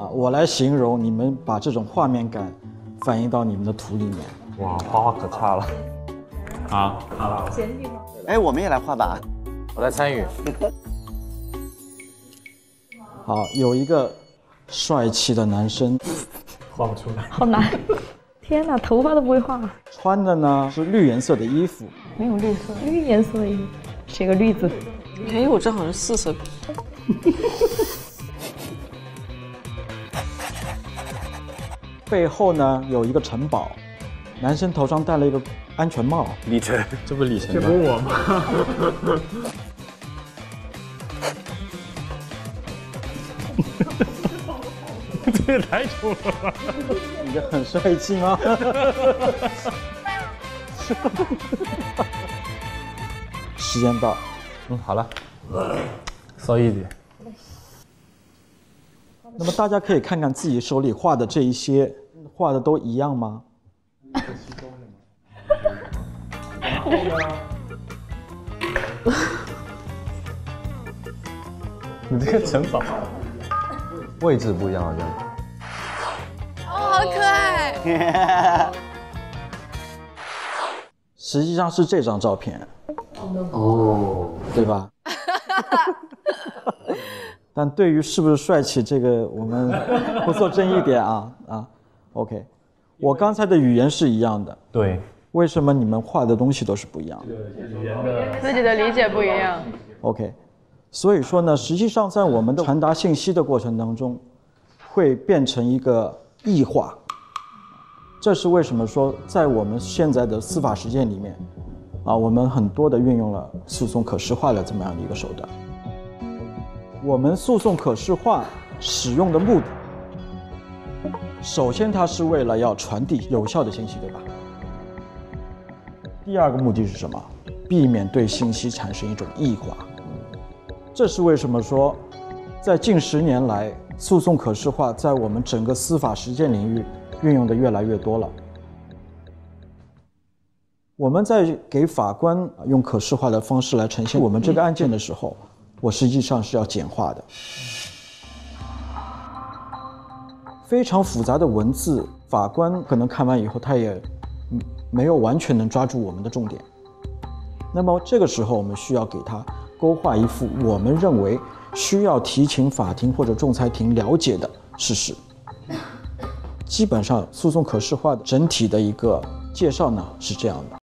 啊，我来形容，你们把这种画面感反映到你们的图里面。哇，画画可差了。啊好，哎，我们也来画吧。我来参与。好，有一个帅气的男生，画不出来。好难！天哪，头发都不会画，穿的呢是绿颜色的衣服，没有绿色，绿颜色的衣服，写个绿字。哎，我这好像四色。背后呢有一个城堡，男生头上戴了一个安全帽。李晨，这不是李晨这不是我吗？这也太丑了吧！你这很帅气吗？时间到，嗯，好了。So easy。那么大家可以看看自己手里画的这一些，画的都一样吗？你这个城堡位置不一样，好像。哦，好可爱。实际上是这张照片，哦，对吧？但对于是不是帅气这个，我们不做争议点啊啊。OK，我刚才的语言是一样的，对，为什么你们画的东西都是不一样的自己的理解不一样。？OK，所以说呢，实际上在我们的传达信息的过程当中，会变成一个异化。这是为什么说在我们现在的司法实践里面，啊，我们很多的运用了诉讼可视化的这么样的一个手段。我们诉讼可视化使用的目的，首先它是为了要传递有效的信息，对吧？第二个目的是什么？避免对信息产生一种异化。这是为什么说，在近十年来，诉讼可视化在我们整个司法实践领域运用的越来越多了。我们在给法官用可视化的方式来呈现我们这个案件的时候，我实际上是要简化的。非常复杂的文字，法官可能看完以后，他也没有完全能抓住我们的重点。那么这个时候，我们需要给他勾画一幅我们认为需要提请法庭或者仲裁庭了解的事实。基本上，诉讼可视化的整体的一个介绍呢是这样的。